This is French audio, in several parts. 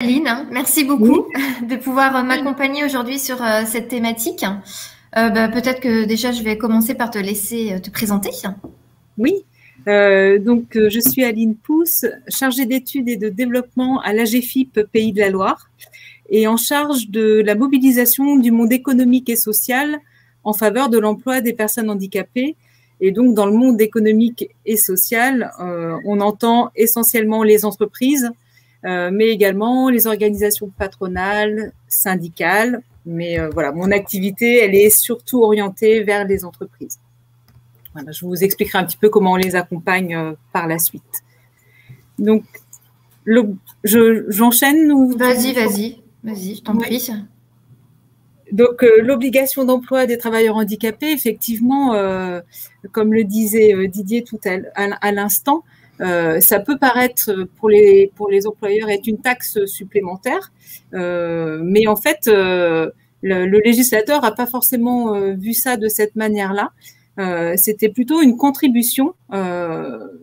Aline, merci beaucoup de pouvoir m'accompagner aujourd'hui sur euh, cette thématique. Euh, bah, peut-être que déjà je vais commencer par te laisser euh, te présenter. Oui, donc je suis Aline Pousse, chargée d'études et de développement à l'AGFIP Pays de la Loire et en charge de la mobilisation du monde économique et social en faveur de l'emploi des personnes handicapées. Et donc dans le monde économique et social, on entend essentiellement les entreprises, euh, mais également les organisations patronales, syndicales. Mais euh, voilà, mon activité, elle est surtout orientée vers les entreprises. Voilà, je vous expliquerai un petit peu comment on les accompagne euh, par la suite. Donc, j'enchaîne ou Vas-y, vas-y, vas-y, je t'en prie. Donc, l'obligation d'emploi des travailleurs handicapés, effectivement, comme le disait Didier tout à l'instant, euh, ça peut paraître pour les pour les employeurs être une taxe supplémentaire, euh, mais en fait euh, le, le, législateur n'a pas forcément euh, vu ça de cette manière-là. Euh, c'était plutôt une contribution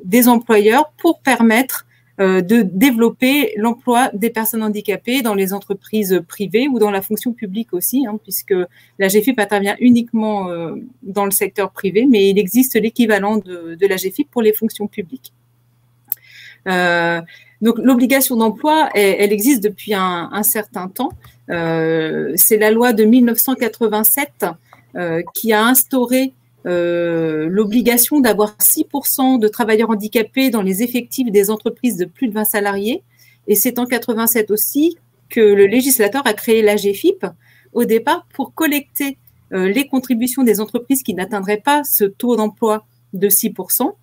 des employeurs pour permettre de développer l'emploi des personnes handicapées dans les entreprises privées ou dans la fonction publique aussi, hein, puisque la GFIP intervient uniquement dans le secteur privé, mais il existe l'équivalent de, de la GFIP pour les fonctions publiques. Euh, donc l'obligation d'emploi, elle, existe depuis un, certain temps. Euh, c'est la loi de 1987 euh, qui a instauré l'obligation d'avoir 6% de travailleurs handicapés dans les effectifs des entreprises de plus de 20 salariés. Et c'est en 87 aussi que le législateur a créé l'AGFIP au départ pour collecter les contributions des entreprises qui n'atteindraient pas ce taux d'emploi de 6%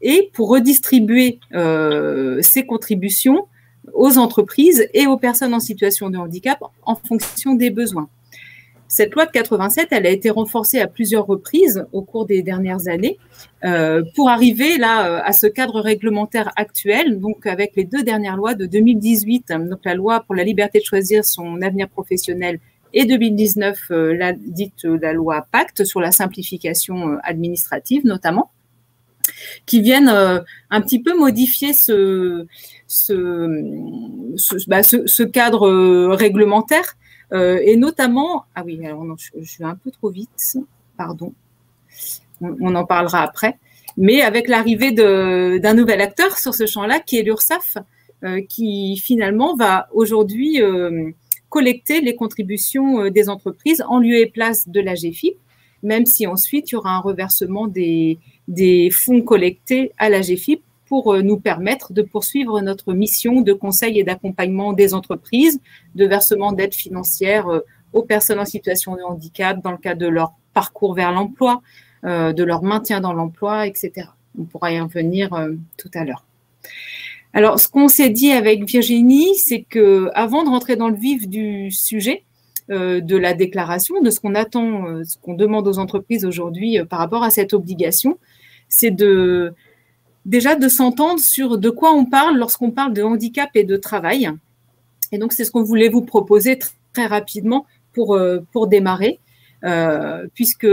et pour redistribuer euh, ces contributions aux entreprises et aux personnes en situation de handicap en fonction des besoins. Cette loi de 87, elle a été renforcée à plusieurs reprises au cours des dernières années euh, pour arriver là euh, à ce cadre réglementaire actuel. Donc avec les deux dernières lois de 2018, donc la loi pour la liberté de choisir son avenir professionnel et 2019, euh, la dite la loi Pacte sur la simplification administrative notamment qui viennent euh, un petit peu modifier ce, bah, cadre euh, réglementaire euh, et notamment, ah oui, alors non, je, je, suis un peu trop vite, pardon, on, en parlera après, mais avec l'arrivée d'un nouvel acteur sur ce champ-là qui est l'URSSAF, qui finalement va aujourd'hui collecter les contributions des entreprises en lieu et place de la GFIP, même si ensuite il y aura un reversement des, des fonds collectés à la GFIP pour euh, nous permettre de poursuivre notre mission de conseil et d'accompagnement des entreprises, de versement d'aide financière euh, aux personnes en situation de handicap dans le cadre de leur parcours vers l'emploi, euh, de leur maintien dans l'emploi, etc. On pourra y revenir tout à l'heure. Alors, ce qu'on s'est dit avec Virginie, c'est que avant de rentrer dans le vif du sujet, de la déclaration, de ce qu'on attend, ce qu'on demande aux entreprises aujourd'hui par rapport à cette obligation, c'est de déjà de s'entendre sur de quoi on parle lorsqu'on parle de handicap et de travail. Et donc, c'est ce qu'on voulait vous proposer très, rapidement pour, euh, pour démarrer, euh, puisque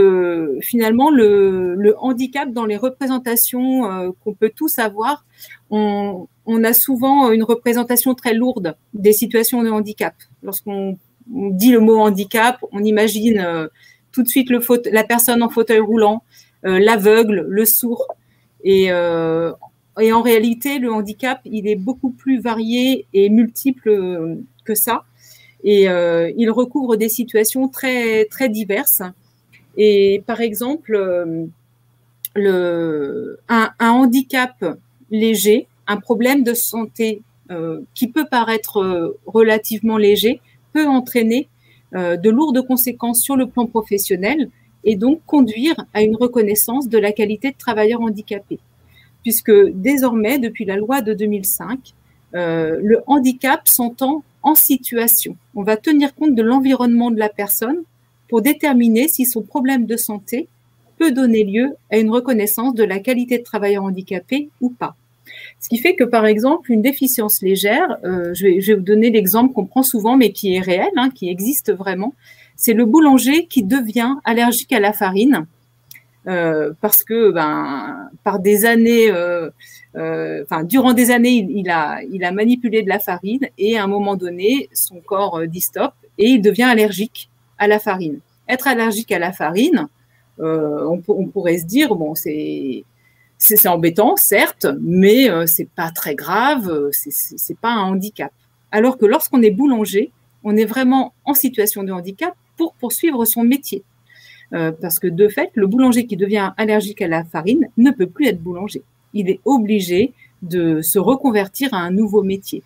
finalement, le, handicap dans les représentations euh, qu'on peut tous avoir, on, on, a souvent une représentation très lourde des situations de handicap. Lorsqu'on dit le mot handicap, on imagine euh, tout de suite la personne en fauteuil roulant, euh, l'aveugle, le sourd. Et, euh, et en réalité, le handicap, il est beaucoup plus varié et multiple que ça. Et il recouvre des situations très, très diverses. Et par exemple, le, un, handicap léger, un problème de santé qui peut paraître relativement léger, peut entraîner euh, de lourdes conséquences sur le plan professionnel et donc conduire à une reconnaissance de la qualité de travailleur handicapé. Puisque désormais, depuis la loi de 2005, euh, le handicap s'entend en situation. On va tenir compte de l'environnement de la personne pour déterminer si son problème de santé peut donner lieu à une reconnaissance de la qualité de travailleur handicapé ou pas. Ce qui fait que, par exemple, une déficience légère, euh, je, vais, vous donner l'exemple qu'on prend souvent, mais qui est réel, hein, qui existe vraiment, c'est le boulanger qui devient allergique à la farine parce que ben, par des années, enfin durant des années, il, a, manipulé de la farine et à un moment donné, son corps dit stop et il devient allergique à la farine. Être allergique à la farine, on, pourrait se dire bon c'est c'est embêtant, certes, mais euh, c'est pas très grave, euh, c'est pas un handicap. Alors que lorsqu'on est boulanger, on est vraiment en situation de handicap pour poursuivre son métier. Euh, parce que de fait, le boulanger qui devient allergique à la farine ne peut plus être boulanger. Il est obligé de se reconvertir à un nouveau métier.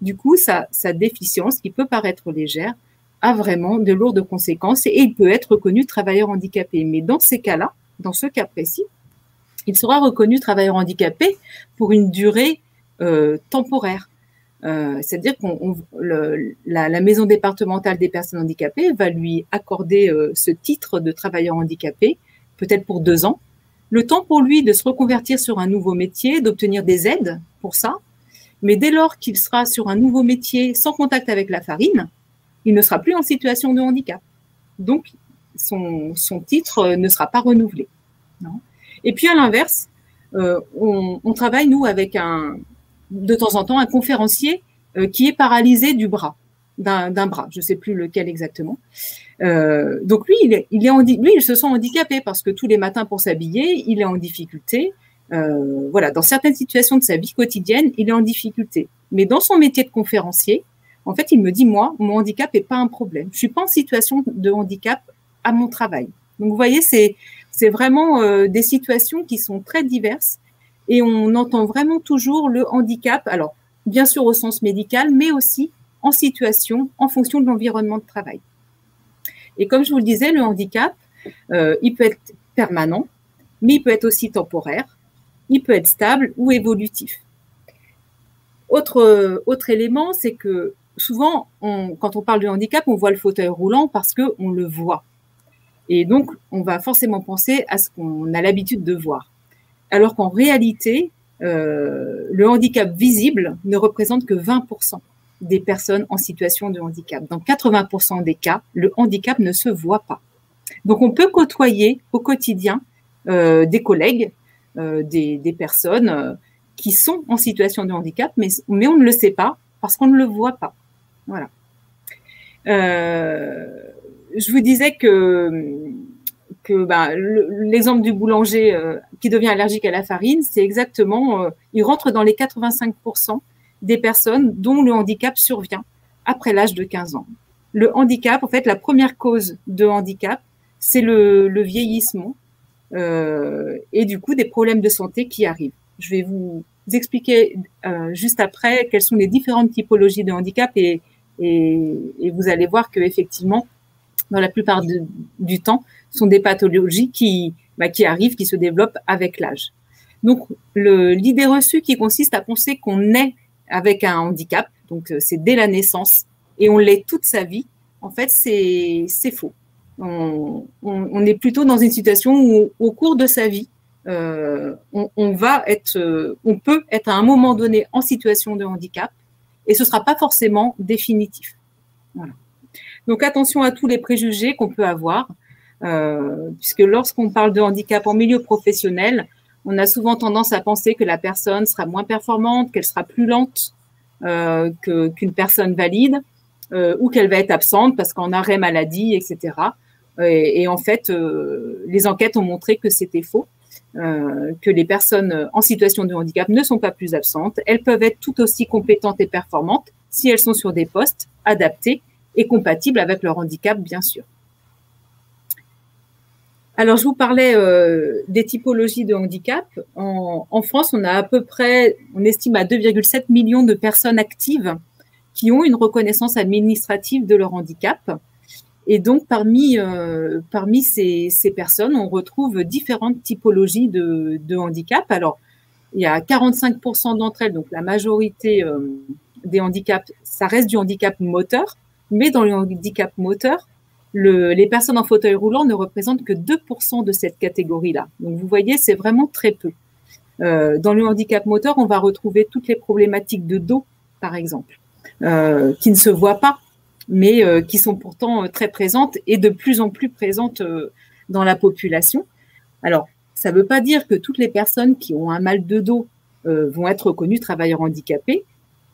Du coup, sa, sa déficience, qui peut paraître légère, a vraiment de lourdes conséquences et il peut être reconnu travailleur handicapé. Mais dans ces cas-là, dans ce cas précis, il sera reconnu travailleur handicapé pour une durée euh, temporaire. Euh, c'est-à-dire qu'on la, maison départementale des personnes handicapées va lui accorder euh, ce titre de travailleur handicapé, peut-être pour deux ans. Le temps pour lui de se reconvertir sur un nouveau métier, d'obtenir des aides pour ça. Mais dès lors qu'il sera sur un nouveau métier sans contact avec la farine, il ne sera plus en situation de handicap. Donc, son, son titre ne sera pas renouvelé. Non et puis à l'inverse, euh, on, travaille, nous, avec un, de temps en temps, un conférencier euh, qui est paralysé du bras, d'un bras, je ne sais plus lequel exactement. Euh, donc lui, il, est, lui, il se sent handicapé parce que tous les matins pour s'habiller, il est en difficulté. voilà, dans certaines situations de sa vie quotidienne, il est en difficulté. Mais dans son métier de conférencier, en fait, il me dit, moi, mon handicap n'est pas un problème. Je suis pas en situation de handicap à mon travail. Donc, vous voyez, c'est c'est vraiment euh, des situations qui sont très diverses et on entend vraiment toujours le handicap, alors bien sûr au sens médical, mais aussi en situation, en fonction de l'environnement de travail. Et comme je vous le disais, le handicap, euh, il peut être permanent, mais il peut être aussi temporaire, il peut être stable ou évolutif. Autre, autre élément, c'est que souvent, quand on parle de handicap, on voit le fauteuil roulant parce qu'on le voit. Et donc, on va forcément penser à ce qu'on a l'habitude de voir. Alors qu'en réalité, euh, le handicap visible ne représente que 20% des personnes en situation de handicap. Dans 80% des cas, le handicap ne se voit pas. Donc, on peut côtoyer au quotidien euh, des collègues, euh, des, des, personnes euh, qui sont en situation de handicap, mais, mais on ne le sait pas parce qu'on ne le voit pas. Voilà. Euh, je vous disais que, que bah, l'exemple du boulanger euh, qui devient allergique à la farine, c'est exactement, euh, il rentre dans les 85% des personnes dont le handicap survient après l'âge de 15 ans. Le handicap, en fait, la première cause de handicap, c'est le, le, vieillissement euh, et du coup des problèmes de santé qui arrivent. Je vais vous expliquer euh, juste après quelles sont les différentes typologies de handicap et, et, et vous allez voir que effectivement dans la plupart du temps, sont des pathologies qui, bah, qui arrivent, qui se développent avec l'âge. Donc, l'idée reçue qui consiste à penser qu'on est avec un handicap, donc euh, c'est dès la naissance, et on l'est toute sa vie, en fait, c'est faux. On, est plutôt dans une situation où, au cours de sa vie, euh, on, on, va être, euh, on peut être à un moment donné en situation de handicap, et ce ne sera pas forcément définitif. Voilà. Donc attention à tous les préjugés qu'on peut avoir, euh, puisque lorsqu'on parle de handicap en milieu professionnel, on a souvent tendance à penser que la personne sera moins performante, qu'elle sera plus lente euh, qu'une personne valide, euh, ou qu'elle va être absente parce qu'en arrêt maladie, etc. Et, en fait, euh, les enquêtes ont montré que c'était faux. Que les personnes en situation de handicap ne sont pas plus absentes. Elles peuvent être tout aussi compétentes et performantes si elles sont sur des postes adaptés et compatibles avec leur handicap, bien sûr. Alors, je vous parlais euh, des typologies de handicap. En, en, France, on a à peu près, on estime à 2,7 millions de personnes actives qui ont une reconnaissance administrative de leur handicap. Et donc, parmi, euh, parmi ces, ces, personnes, on retrouve différentes typologies de, de handicap. Alors, il y a 45% d'entre elles, donc la majorité euh, des handicaps, ça reste du handicap moteur, mais dans le handicap moteur, le, les personnes en fauteuil roulant ne représentent que 2% de cette catégorie-là. Donc vous voyez, c'est vraiment très peu. Euh, dans le handicap moteur, on va retrouver toutes les problématiques de dos, par exemple, euh, qui ne se voient pas, mais euh, qui sont pourtant très présentes et de plus en plus présentes dans la population. Alors, Ça ne veut pas dire que toutes les personnes qui ont un mal de dos vont être reconnues travailleurs handicapés,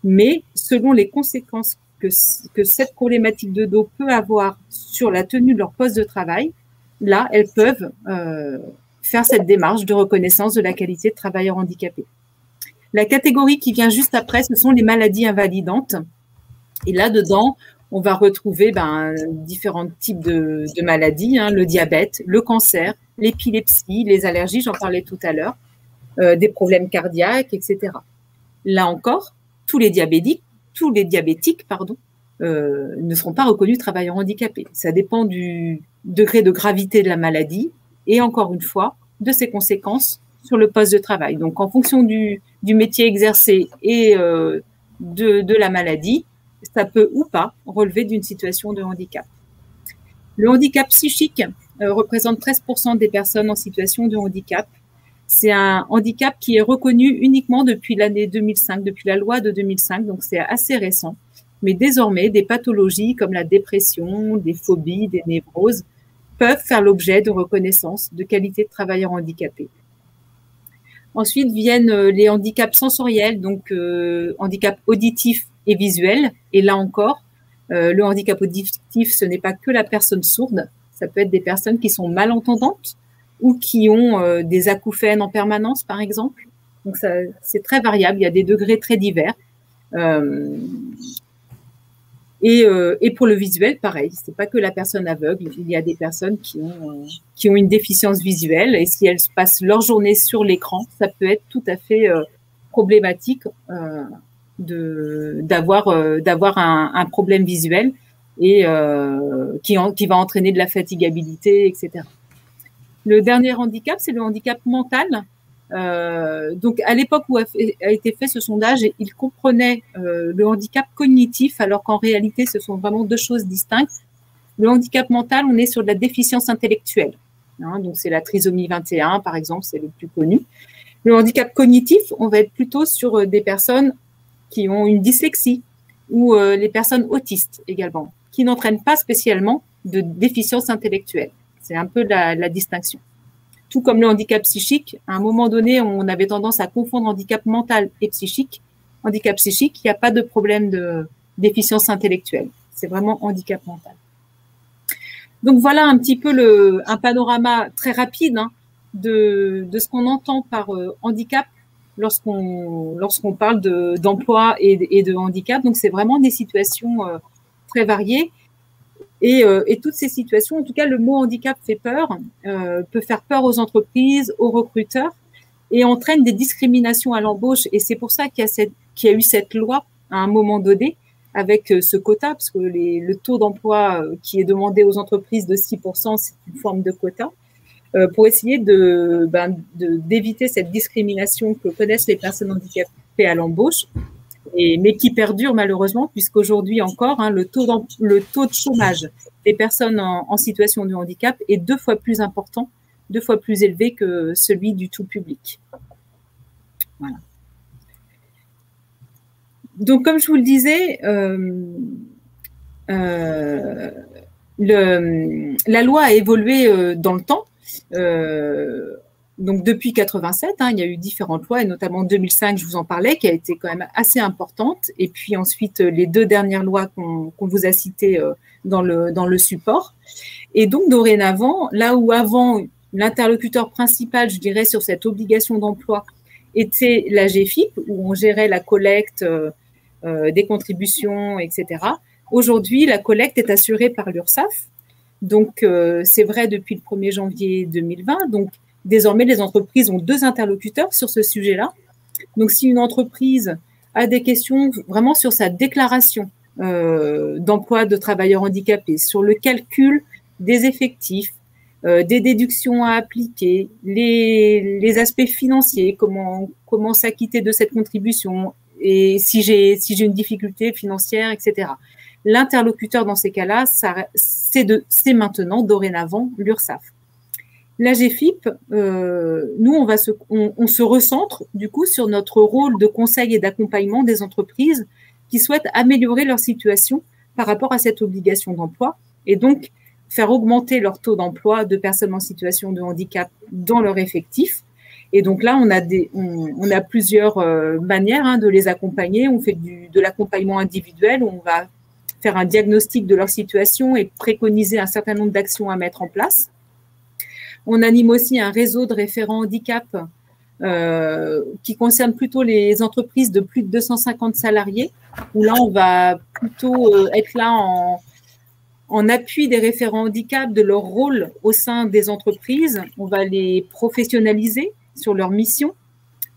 mais selon les conséquences que, cette problématique de dos peut avoir sur la tenue de leur poste de travail, là, elles peuvent euh, faire cette démarche de reconnaissance de la qualité de travailleur handicapé. La catégorie qui vient juste après, ce sont les maladies invalidantes. Et là-dedans, on va retrouver ben, différents types de, maladies, hein, le diabète, le cancer, l'épilepsie, les allergies, j'en parlais tout à l'heure, euh, des problèmes cardiaques, etc. Là encore, tous les diabétiques, tous les diabétiques, pardon, euh, ne seront pas reconnus travailleurs handicapés. Ça dépend du degré de gravité de la maladie et encore une fois de ses conséquences sur le poste de travail. Donc, en fonction du, métier exercé et euh, de, la maladie, ça peut ou pas relever d'une situation de handicap. Le handicap psychique euh, représente 13% des personnes en situation de handicap. C'est un handicap qui est reconnu uniquement depuis l'année 2005, depuis la loi de 2005, donc c'est assez récent. Mais désormais, des pathologies comme la dépression, des phobies, des névroses peuvent faire l'objet de reconnaissance de qualité de travailleur handicapé. Ensuite viennent euh, les handicaps sensoriels, donc euh, handicap auditif et visuel. Et là encore, euh, le handicap auditif, ce n'est pas que la personne sourde, ça peut être des personnes qui sont malentendantes ou qui ont euh, des acouphènes en permanence, par exemple. Donc c'est très variable, il y a des degrés très divers. Euh, et, euh, et, pour le visuel, pareil, c'est pas que la personne aveugle. Il y a des personnes qui ont qui ont une déficience visuelle et si elles passent leur journée sur l'écran, ça peut être tout à fait problématique d'avoir un, un, problème visuel et qui qui va entraîner de la fatigabilité, etc. Le dernier handicap, c'est le handicap mental. Euh, donc, à l'époque où a, été fait ce sondage, il comprenait euh, le handicap cognitif, alors qu'en réalité, ce sont vraiment deux choses distinctes. Le handicap mental, on est sur de la déficience intellectuelle. Hein, donc, c'est la trisomie 21, par exemple, c'est le plus connu. Le handicap cognitif, on va être plutôt sur euh, des personnes qui ont une dyslexie ou euh, les personnes autistes également, qui n'entraînent pas spécialement de déficience intellectuelle. C'est un peu la, distinction tout comme le handicap psychique, à un moment donné, on avait tendance à confondre handicap mental et psychique. Handicap psychique, il n'y a pas de problème de déficience intellectuelle. C'est vraiment handicap mental. Donc voilà un petit peu un panorama très rapide hein, de, ce qu'on entend par euh, handicap lorsqu'on lorsqu'on parle d'emploi et, et, de handicap. Donc c'est vraiment des situations euh, très variées. Et, euh, et, toutes ces situations, en tout cas, le mot handicap fait peur, euh, peut faire peur aux entreprises, aux recruteurs, et entraîne des discriminations à l'embauche. Et c'est pour ça qu'il y, y, a eu cette loi à un moment donné, avec euh, ce quota, parce que le taux d'emploi qui est demandé aux entreprises de 6%, c'est une forme de quota, pour essayer de ben, d'éviter cette discrimination que connaissent les personnes handicapées à l'embauche mais qui perdure malheureusement, puisqu'aujourd'hui encore, hein, le, taux de chômage des personnes en, situation de handicap est deux fois plus important, deux fois plus élevé que celui du tout public. Voilà. Donc, comme je vous le disais, euh, euh, la loi a évolué euh, dans le temps. Donc depuis 87, hein, il y a eu différentes lois, et notamment 2005, je vous en parlais, qui a été quand même assez importante. Et puis ensuite, les deux dernières lois qu'on vous a citées euh, dans, le, dans le support. Et donc dorénavant, là où avant, l'interlocuteur principal, je dirais, sur cette obligation d'emploi était la GFIP, où on gérait la collecte euh, euh, des contributions, etc. Aujourd'hui, la collecte est assurée par l'URSSAF. Donc, c'est vrai depuis le 1er janvier 2020. Donc, Désormais, les entreprises ont deux interlocuteurs sur ce sujet-là. Donc, si une entreprise a des questions vraiment sur sa déclaration euh, d'emploi de travailleurs handicapés, sur le calcul des effectifs, euh, des déductions à appliquer, les, aspects financiers, comment, s'acquitter de cette contribution, et si j'ai si j'ai une difficulté financière, etc. L'interlocuteur dans ces cas-là, c'est maintenant, dorénavant, l'URSSAF. La GFIP, euh, nous, on, va se, recentre du coup sur notre rôle de conseil et d'accompagnement des entreprises qui souhaitent améliorer leur situation par rapport à cette obligation d'emploi et donc faire augmenter leur taux d'emploi de personnes en situation de handicap dans leur effectif. Et donc là, on a, plusieurs euh, manières hein, de les accompagner. On fait de l'accompagnement individuel, on va faire un diagnostic de leur situation et préconiser un certain nombre d'actions à mettre en place. On anime aussi un réseau de référents handicap euh, qui concerne plutôt les entreprises de plus de 250 salariés, où là, on va plutôt euh, être là en, en appui des référents handicap, de leur rôle au sein des entreprises. On va les professionnaliser sur leur mission.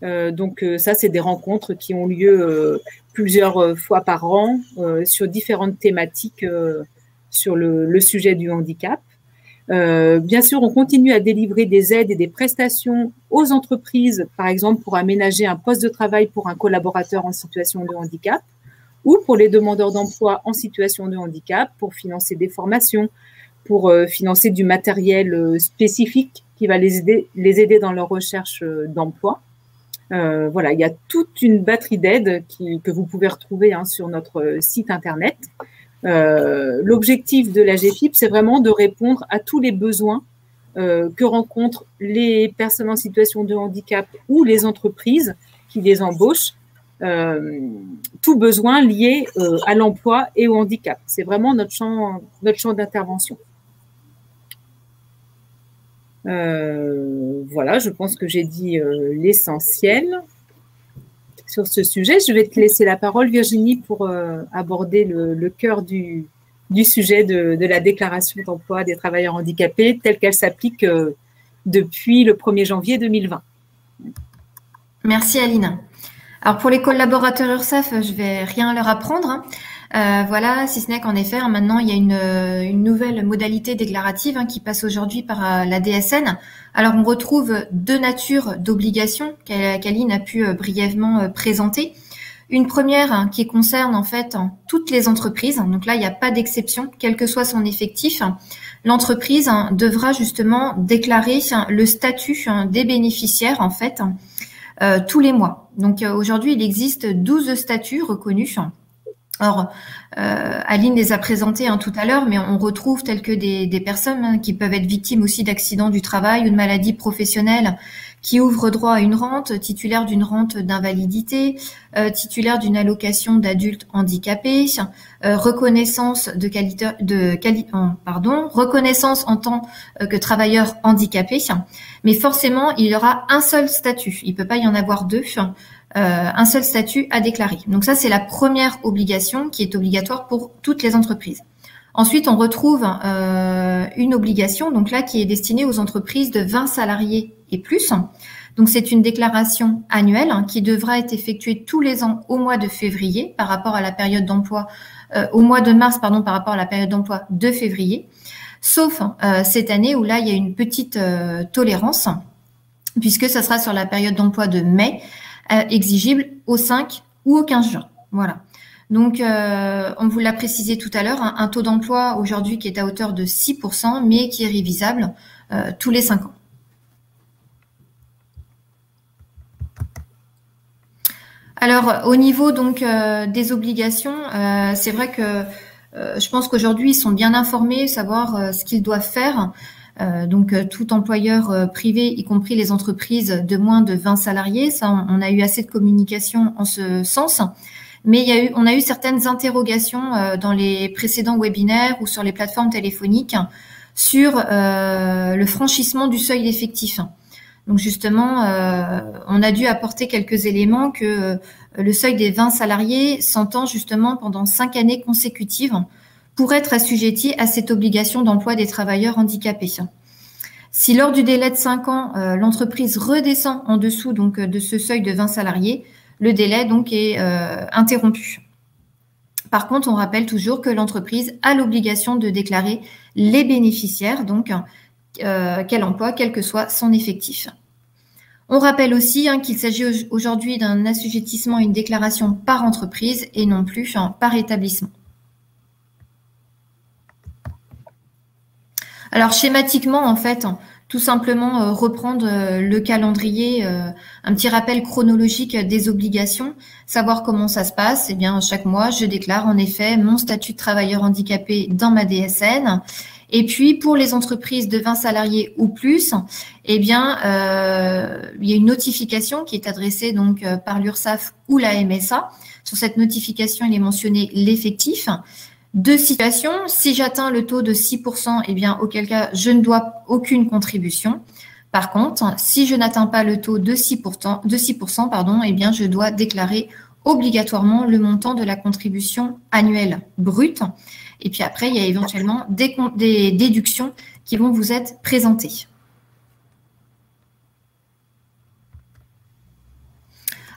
Euh, donc ça, c'est des rencontres qui ont lieu plusieurs fois par an sur différentes thématiques sur le, sujet du handicap. Bien sûr, on continue à délivrer des aides et des prestations aux entreprises, par exemple pour aménager un poste de travail pour un collaborateur en situation de handicap ou pour les demandeurs d'emploi en situation de handicap, pour financer des formations, pour euh, financer du matériel euh, spécifique qui va les aider, dans leur recherche euh, d'emploi. Euh, voilà, il y a toute une batterie d'aides que vous pouvez retrouver hein, sur notre site internet. Euh, L'objectif de la GFIP, c'est vraiment de répondre à tous les besoins euh, que rencontrent les personnes en situation de handicap ou les entreprises qui les embauchent euh, tout besoin lié euh, à l'emploi et au handicap. C'est vraiment notre champ, notre champ d'intervention. Voilà, je pense que j'ai dit l'essentiel sur ce sujet. Je vais te laisser la parole, Virginie, pour aborder le, cœur du, du sujet de, de, la déclaration d'emploi des travailleurs handicapés telle qu'elle s'applique depuis le 1er janvier 2020. Merci Aline. Alors pour les collaborateurs URSAF, je vais rien leur apprendre. Hein. Euh, voilà, si ce n'est qu'en effet, hein, maintenant il y a une, euh, nouvelle modalité déclarative hein, qui passe aujourd'hui par euh, la DSN. Alors on retrouve deux natures d'obligations qu'Aline a pu brièvement présenter. Une première qui concerne en fait toutes les entreprises. Donc là, il n'y a pas d'exception, quel que soit son effectif. L'entreprise devra justement déclarer le statut des bénéficiaires en fait tous les mois. Donc aujourd'hui, il existe 12 statuts reconnus. Or, euh, Aline les a présentés hein, tout à l'heure, mais on retrouve tels que des, personnes hein, qui peuvent être victimes aussi d'accidents du travail ou de maladies professionnelles qui ouvrent droit à une rente, titulaire d'une rente d'invalidité, euh, titulaire d'une allocation d'adulte handicapé, euh, reconnaissance de qualité, de quali pardon, reconnaissance en tant que travailleur handicapé. Mais forcément, il y aura un seul statut. Il peut pas y en avoir deux. Un seul statut à déclarer. Donc ça, c'est la première obligation qui est obligatoire pour toutes les entreprises. Ensuite, on retrouve une obligation, donc là, qui est destinée aux entreprises de 20 salariés et plus. Donc c'est une déclaration annuelle hein, qui devra être effectuée tous les ans au mois de février par rapport à la période d'emploi, euh, au mois de mars pardon par rapport à la période d'emploi de février, sauf euh, cette année où là il y a une petite euh, tolérance puisque ça sera sur la période d'emploi de mai exigible au 5 ou au 15 juin. Voilà. Donc, on vous l'a précisé tout à l'heure, un, un, taux d'emploi aujourd'hui qui est à hauteur de 6%, mais qui est révisable tous les 5 ans. Alors, au niveau donc euh, des obligations, euh, c'est vrai que euh, je pense qu'aujourd'hui ils sont bien informés, savoir ce qu'ils doivent faire. Donc, tout employeur privé, y compris les entreprises de moins de 20 salariés, ça, on, a eu assez de communication en ce sens. Mais il y a eu, on a eu certaines interrogations dans les précédents webinaires ou sur les plateformes téléphoniques sur le franchissement du seuil d'effectif. Donc justement, euh, on a dû apporter quelques éléments que euh, le seuil des 20 salariés s'entend justement pendant cinq années consécutives pour être assujetti à cette obligation d'emploi des travailleurs handicapés. Si lors du délai de cinq ans, euh, l'entreprise redescend en dessous donc de ce seuil de 20 salariés, le délai donc est interrompu. Par contre, on rappelle toujours que l'entreprise a l'obligation de déclarer les bénéficiaires, donc euh, quel emploi, quel que soit son effectif. On rappelle aussi hein, qu'il s'agit aujourd'hui d'un assujettissement à une déclaration par entreprise et non plus par établissement. Alors schématiquement, en fait, tout simplement euh, reprendre euh, le calendrier, un petit rappel chronologique des obligations, savoir comment ça se passe. Eh bien, chaque mois, je déclare en effet mon statut de travailleur handicapé dans ma DSN Et puis, pour les entreprises de 20 salariés ou plus, eh bien, euh, il y a une notification qui est adressée donc euh, par l'URSSAF ou la MSA. Sur cette notification, il est mentionné l'effectif. Deux situations. Si j'atteins le taux de 6%, eh bien, auquel cas, je ne dois aucune contribution. Par contre, si je n'atteins pas le taux de 6%, de 6% pardon, eh bien, je dois déclarer obligatoirement le montant de la contribution annuelle brute. Et puis après, il y a éventuellement des déductions qui vont vous être présentées.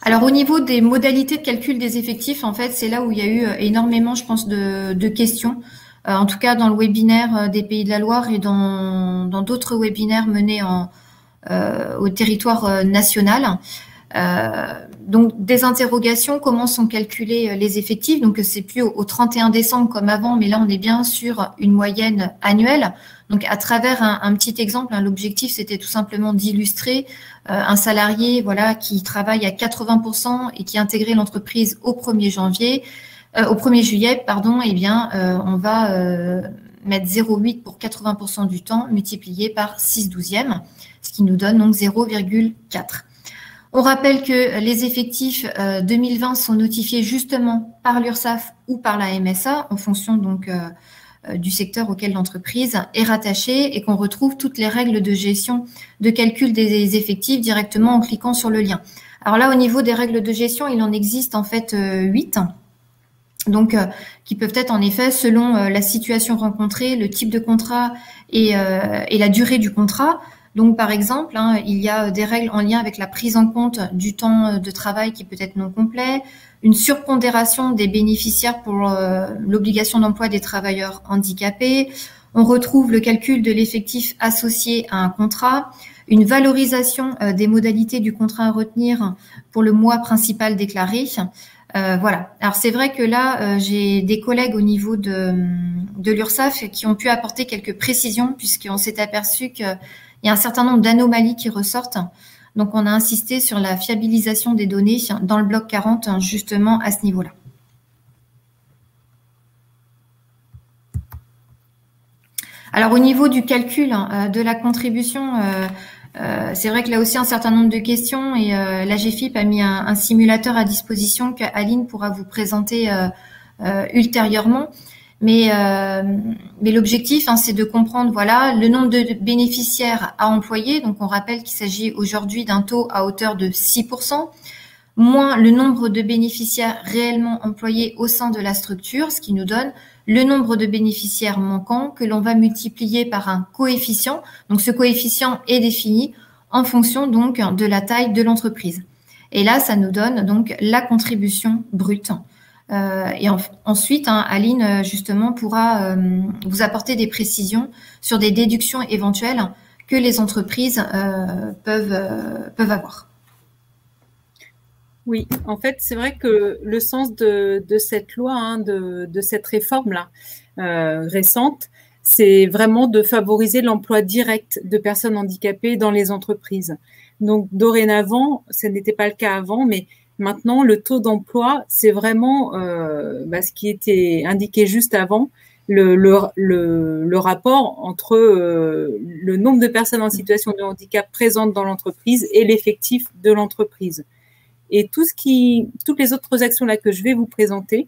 Alors au niveau des modalités de calcul des effectifs, en fait, c'est là où il y a eu euh, énormément, je pense, de, questions. Euh, en tout cas, dans le webinaire euh, des Pays de la Loire et dans d'autres webinaires menés en, au territoire national. Donc des interrogations, comment sont calculés euh, les effectifs? Donc c'est plus au, 31 décembre comme avant, mais là on est bien sur une moyenne annuelle. Donc à travers un, petit exemple, hein, l'objectif c'était tout simplement d'illustrer euh, un salarié voilà qui travaille à 80% et qui a intégré l'entreprise au 1er janvier, au 1er juillet, pardon. Eh bien on va mettre 0,8 pour 80% du temps multiplié par 6 douzièmes, ce qui nous donne donc 0,4. On rappelle que les effectifs 2020 euh, sont notifiés justement par l'URSSAF ou par la MSA en fonction donc euh, euh, du secteur auquel l'entreprise est rattachée et qu'on retrouve toutes les règles de gestion de calcul des effectifs directement en cliquant sur le lien. Alors là, au niveau des règles de gestion, il en existe en fait huit. Donc, qui peuvent être en effet selon la situation rencontrée, le type de contrat et la durée du contrat. Donc, par exemple, hein, il y a des règles en lien avec la prise en compte du temps de travail qui peut être non complet, une surpondération des bénéficiaires pour euh, l'obligation d'emploi des travailleurs handicapés. On retrouve le calcul de l'effectif associé à un contrat, une valorisation euh, des modalités du contrat à retenir pour le mois principal déclaré. Euh, voilà. Alors c'est vrai que là, j'ai des collègues au niveau de, de l'URSSAF qui ont pu apporter quelques précisions puisqu'on s'est aperçu que il y a un certain nombre d'anomalies qui ressortent. Donc, on a insisté sur la fiabilisation des données dans le bloc 40, justement à ce niveau-là. Alors, au niveau du calcul euh, de la contribution, euh, euh, c'est vrai que là aussi un certain nombre de questions et la GFIP a mis un, simulateur à disposition qu'Aline pourra vous présenter ultérieurement. Mais, euh, mais l'objectif, hein, c'est de comprendre voilà le nombre de bénéficiaires à employer. Donc, on rappelle qu'il s'agit aujourd'hui d'un taux à hauteur de 6%, moins le nombre de bénéficiaires réellement employés au sein de la structure, ce qui nous donne le nombre de bénéficiaires manquants que l'on va multiplier par un coefficient. Donc, ce coefficient est défini en fonction donc de la taille de l'entreprise. Et là, ça nous donne donc la contribution brute. Euh, et ensuite, hein, Aline, euh, justement, pourra euh, vous apporter des précisions sur des déductions éventuelles que les entreprises peuvent, peuvent avoir. Oui, en fait, c'est vrai que le sens de, cette loi, hein, de, cette réforme-là récente, c'est vraiment de favoriser l'emploi direct de personnes handicapées dans les entreprises. Donc, dorénavant, ce n'était pas le cas avant, mais Maintenant, le taux d'emploi, c'est vraiment euh, bah, ce qui était indiqué juste avant, le, rapport entre euh, le nombre de personnes en situation de handicap présentes dans l'entreprise et l'effectif de l'entreprise. Et toutes les autres actions là que je vais vous présenter,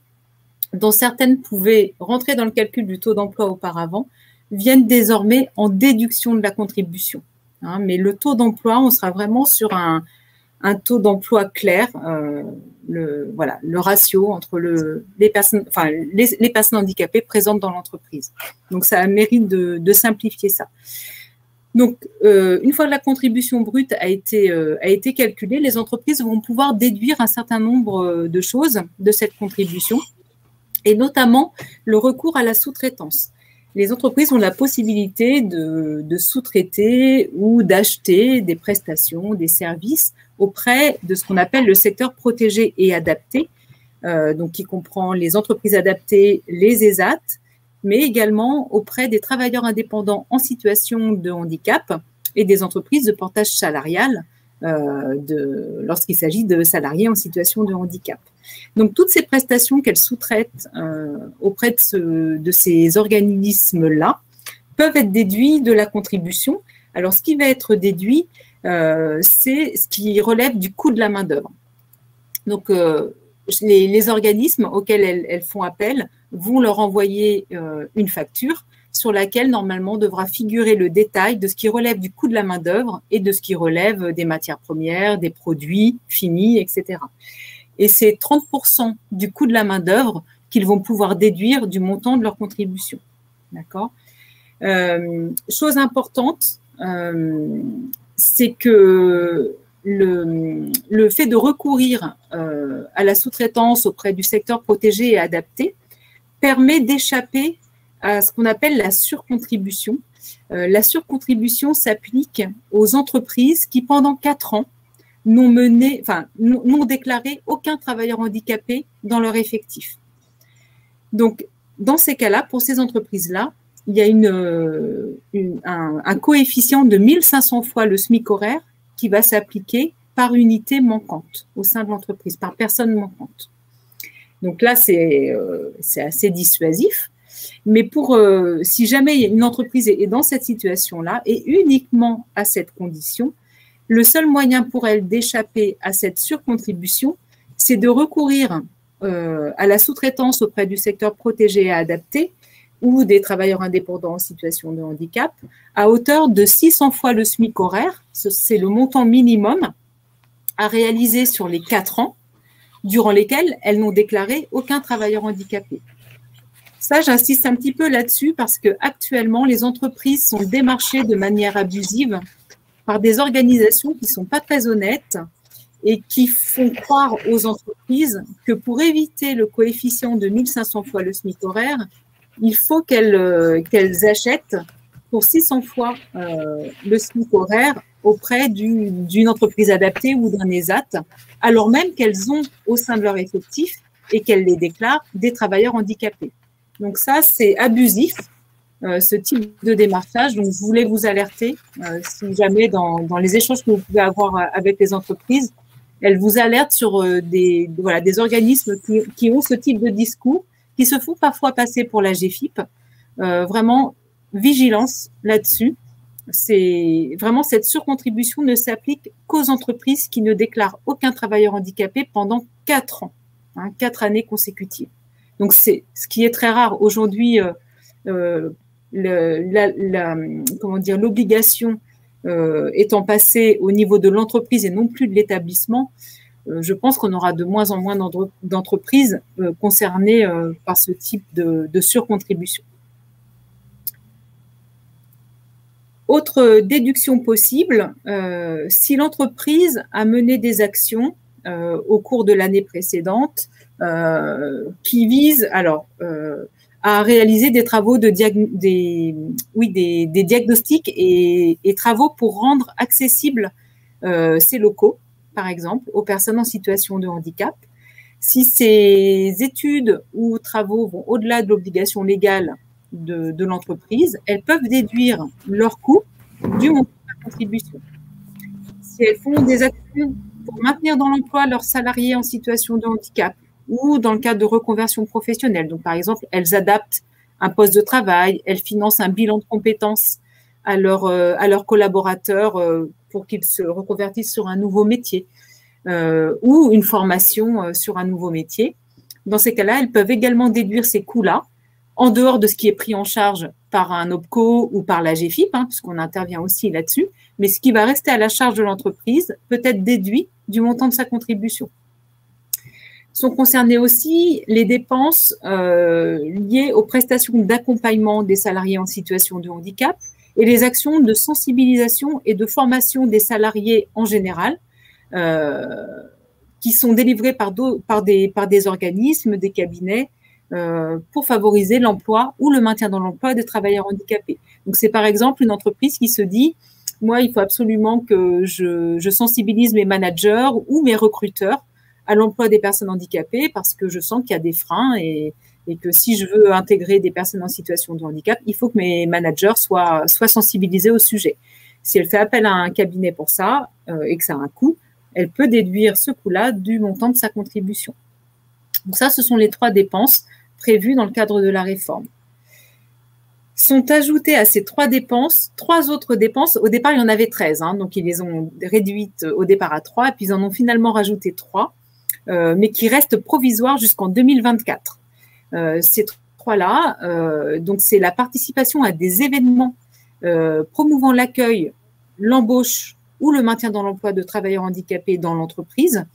dont certaines pouvaient rentrer dans le calcul du taux d'emploi auparavant, viennent désormais en déduction de la contribution. Hein, mais le taux d'emploi, on sera vraiment sur un, un taux d'emploi clair, euh, le, voilà, le ratio entre le, les, personnes, enfin, les, personnes handicapées présentes dans l'entreprise. Donc, ça a mérite de, simplifier ça. Donc, euh, une fois que la contribution brute a été, euh, a été calculée, les entreprises vont pouvoir déduire un certain nombre de choses de cette contribution, et notamment le recours à la sous-traitance les entreprises ont la possibilité de, de sous-traiter ou d'acheter des prestations, des services auprès de ce qu'on appelle le secteur protégé et adapté, euh, qui comprend les entreprises adaptées, les ESAT, mais également auprès des travailleurs indépendants en situation de handicap et des entreprises de portage salarial euh, lorsqu'il s'agit de salariés en situation de handicap. Donc toutes ces prestations qu'elles sous-traitent euh, auprès de, de ces organismes-là peuvent être déduits de la contribution. Alors, ce qui va être déduit, c'est ce qui relève du coût de la main-d'œuvre. Donc, euh, les, organismes auxquels elles, font appel vont leur envoyer euh, une facture sur laquelle normalement devra figurer le détail de ce qui relève du coût de la main-d'œuvre et de ce qui relève des matières premières, des produits finis, etc. Et c'est 30% du coût de la main-d'œuvre qu'ils vont pouvoir déduire du montant de leur contribution. D'accord? Euh, Chose importante, euh, c'est que le, le, fait de recourir euh, à la sous-traitance auprès du secteur protégé et adapté permet d'échapper à ce qu'on appelle la surcontribution. Euh, la surcontribution s'applique aux entreprises qui, pendant quatre ans, n'ont n'ont déclaré aucun travailleur handicapé dans leur effectif. Donc, dans ces cas-là, pour ces entreprises-là, il y a euh, un, coefficient de 1500 fois le SMIC horaire qui va s'appliquer par unité manquante au sein de l'entreprise, par personne manquante. Donc là, c'est euh, assez dissuasif. Mais pour euh, si jamais une entreprise est dans cette situation-là et uniquement à cette condition, le seul moyen pour elle d'échapper à cette surcontribution, c'est de recourir à la sous-traitance auprès du secteur protégé et adapté ou des travailleurs indépendants en situation de handicap à hauteur de 600 fois le SMIC horaire. C'est le montant minimum à réaliser sur les quatre ans durant lesquels elles n'ont déclaré aucun travailleur handicapé. Ça, j'insiste un petit peu là-dessus parce que actuellement, les entreprises sont démarchées de manière abusive par des organisations qui ne sont pas très honnêtes et qui font croire aux entreprises que pour éviter le coefficient de 1500 fois le SMIC horaire, il faut qu'elles euh, achètent pour 600 fois euh, le SMIC horaire auprès d'une entreprise adaptée ou d'un ESAT, alors même qu'elles ont au sein de leur effectif et qu'elles les déclarent des travailleurs handicapés. Donc ça, c'est abusif, euh, ce type de démarchage. Donc je voulais vous alerter, euh, si jamais dans, dans, les échanges que vous pouvez avoir avec les entreprises, elles vous alertent sur euh, des, voilà, des organismes qui, qui ont ce type de discours qui se font parfois passer pour la GFIP. Euh, vraiment, vigilance là-dessus. C'est vraiment cette surcontribution ne s'applique qu'aux entreprises qui ne déclarent aucun travailleur handicapé pendant quatre ans, hein, quatre années consécutives. Donc c'est ce qui est très rare aujourd'hui. Euh, euh, comment l'obligation étant passée au niveau de l'entreprise et non plus de l'établissement, je pense qu'on aura de moins en moins d'entreprises euh, concernées euh, par ce type de, surcontribution. Autre déduction possible, si l'entreprise a mené des actions au cours de l'année précédente qui visent alors à réaliser des travaux diagnostics et, et, travaux pour rendre accessibles ces locaux par exemple, aux personnes en situation de handicap. Si ces études ou travaux vont au-delà de l'obligation légale de, l'entreprise, elles peuvent déduire leur coût du montant de la contribution. Si elles font des actions pour maintenir dans l'emploi leurs salariés en situation de handicap ou dans le cadre de reconversion professionnelle, donc par exemple, elles adaptent un poste de travail, elles financent un bilan de compétences à, leur, euh, leurs collaborateurs euh, pour qu'ils se reconvertissent sur un nouveau métier euh, ou une formation euh, sur un nouveau métier. Dans ces cas-là, elles peuvent également déduire ces coûts-là en dehors de ce qui est pris en charge par un OPCO ou par la GFIP, hein, puisqu'on intervient aussi là-dessus, mais ce qui va rester à la charge de l'entreprise peut être déduit du montant de sa contribution. Sont concernées aussi les dépenses euh, liées aux prestations d'accompagnement des salariés en situation de handicap, et les actions de sensibilisation et de formation des salariés en général, euh, qui sont délivrées par, des organismes, des cabinets, euh, pour favoriser l'emploi ou le maintien dans l'emploi des travailleurs handicapés. Donc c'est par exemple une entreprise qui se dit, moi, il faut absolument que je, je sensibilise mes managers ou mes recruteurs à l'emploi des personnes handicapées parce que je sens qu'il y a des freins et, et que si je veux intégrer des personnes en situation de handicap, il faut que mes managers soient, sensibilisés au sujet. Si elle fait appel à un cabinet pour ça euh, et que ça a un coût, elle peut déduire ce coût-là du montant de sa contribution. Donc ça, ce sont les trois dépenses prévues dans le cadre de la réforme. sont ajoutées à ces trois dépenses trois autres dépenses. Au départ, il y en avait 13, hein, donc ils les ont réduites au départ à trois, et puis ils en ont finalement rajouté trois, euh, mais qui restent provisoires jusqu'en 2024. Euh, ces trois-là, euh, donc c'est la participation à des événements promouvant l'accueil, l'embauche ou le maintien dans l'emploi de travailleurs handicapés dans l'entreprise.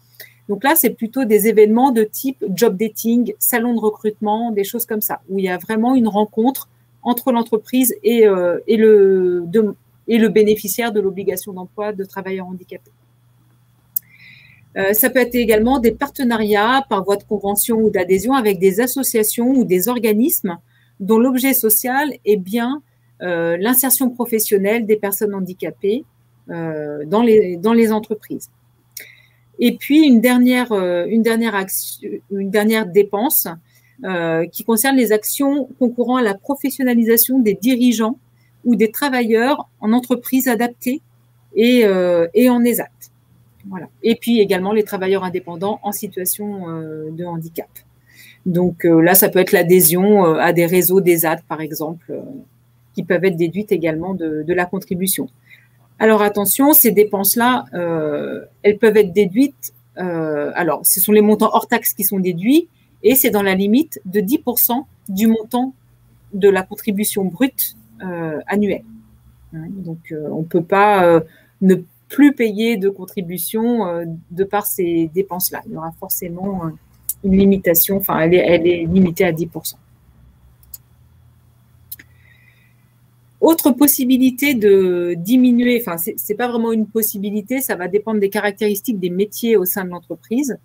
Donc là, c'est plutôt des événements de type job dating, salon de recrutement, des choses comme ça, où il y a vraiment une rencontre entre l'entreprise et, euh, et le bénéficiaire de l'obligation d'emploi de travailleurs handicapés. Euh, ça peut être également des partenariats par voie de convention ou d'adhésion avec des associations ou des organismes dont l'objet social est bien euh, l'insertion professionnelle des personnes handicapées dans, les, dans les entreprises. Et puis une dernière, une dernière, action, une dernière dépense euh, qui concerne les actions concourant à la professionnalisation des dirigeants ou des travailleurs en entreprise adaptée et, euh, et en ESAT. Et puis également les travailleurs indépendants en situation euh, de handicap. Donc là, ça peut être l'adhésion à des réseaux d'ESAT, par exemple, qui peuvent être déduites également de, la contribution. Alors attention, ces dépenses-là, elles peuvent être déduites. alors, ce sont les montants hors taxes qui sont déduits, et c'est dans la limite de 10% du montant de la contribution brute euh, annuelle. Hein, donc, euh, on ne peut pas euh, ne plus payer de contribution de par ces dépenses-là. Il y aura forcément une limitation, enfin, elle est, limitée à 10%. Autre possibilité de diminuer, enfin, ce n'est pas vraiment une possibilité, ça va dépendre des caractéristiques des métiers au sein de l'entreprise.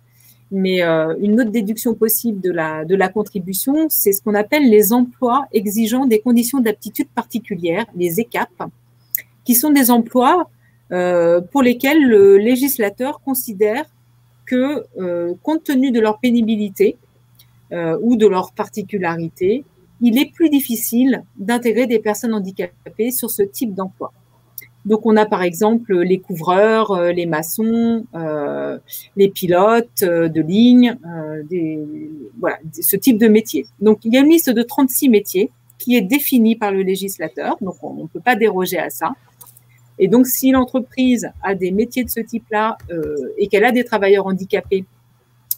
Mais euh, une autre déduction possible de la, de la contribution, c'est ce qu'on appelle les emplois exigeant des conditions d'aptitude particulières, les ECAP, qui sont des emplois euh, pour lesquels le législateur considère que, euh, compte tenu de leur pénibilité euh, ou de leur particularité, il est plus difficile d'intégrer des personnes handicapées sur ce type d'emploi. Donc on a par exemple les couvreurs, euh, les maçons, euh, les pilotes euh, de ligne, ce type de métier. Donc il y a une liste de 36 métiers qui est définie par le législateur, donc on ne peut pas déroger à ça. Et donc si l'entreprise a des métiers de ce type-là et qu'elle a des travailleurs handicapés